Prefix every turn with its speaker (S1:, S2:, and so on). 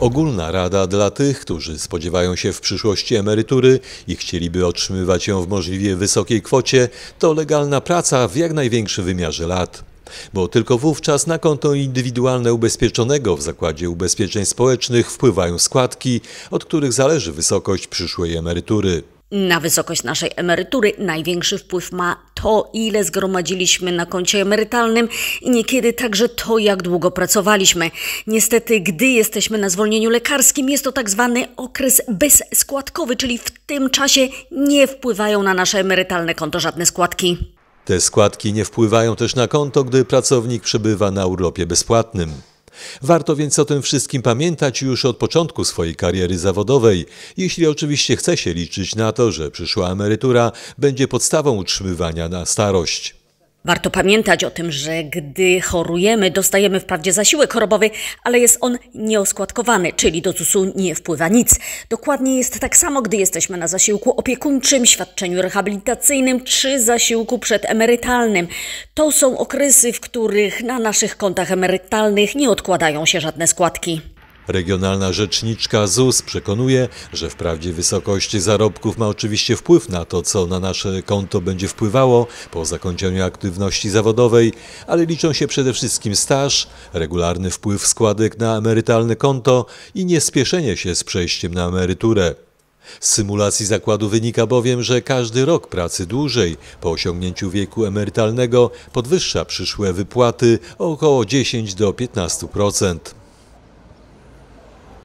S1: Ogólna rada dla tych, którzy spodziewają się w przyszłości emerytury i chcieliby otrzymywać ją w możliwie wysokiej kwocie, to legalna praca w jak największym wymiarze lat. Bo tylko wówczas na konto indywidualne ubezpieczonego w Zakładzie Ubezpieczeń Społecznych wpływają składki, od których zależy wysokość przyszłej emerytury.
S2: Na wysokość naszej emerytury największy wpływ ma to, ile zgromadziliśmy na koncie emerytalnym i niekiedy także to, jak długo pracowaliśmy. Niestety, gdy jesteśmy na zwolnieniu lekarskim, jest to tak zwany okres bezskładkowy, czyli w tym czasie nie wpływają na nasze emerytalne konto żadne składki.
S1: Te składki nie wpływają też na konto, gdy pracownik przebywa na urlopie bezpłatnym. Warto więc o tym wszystkim pamiętać już od początku swojej kariery zawodowej, jeśli oczywiście chce się liczyć na to, że przyszła emerytura będzie podstawą utrzymywania na starość.
S2: Warto pamiętać o tym, że gdy chorujemy, dostajemy wprawdzie zasiłek chorobowy, ale jest on nieoskładkowany, czyli do ZUS-u nie wpływa nic. Dokładnie jest tak samo, gdy jesteśmy na zasiłku opiekuńczym, świadczeniu rehabilitacyjnym czy zasiłku przedemerytalnym. To są okresy, w których na naszych kontach emerytalnych nie odkładają się żadne składki.
S1: Regionalna rzeczniczka ZUS przekonuje, że wprawdzie wysokość zarobków ma oczywiście wpływ na to, co na nasze konto będzie wpływało po zakończeniu aktywności zawodowej, ale liczą się przede wszystkim staż, regularny wpływ składek na emerytalne konto i niespieszenie się z przejściem na emeryturę. Z symulacji zakładu wynika bowiem, że każdy rok pracy dłużej po osiągnięciu wieku emerytalnego podwyższa przyszłe wypłaty o około 10 do 15%.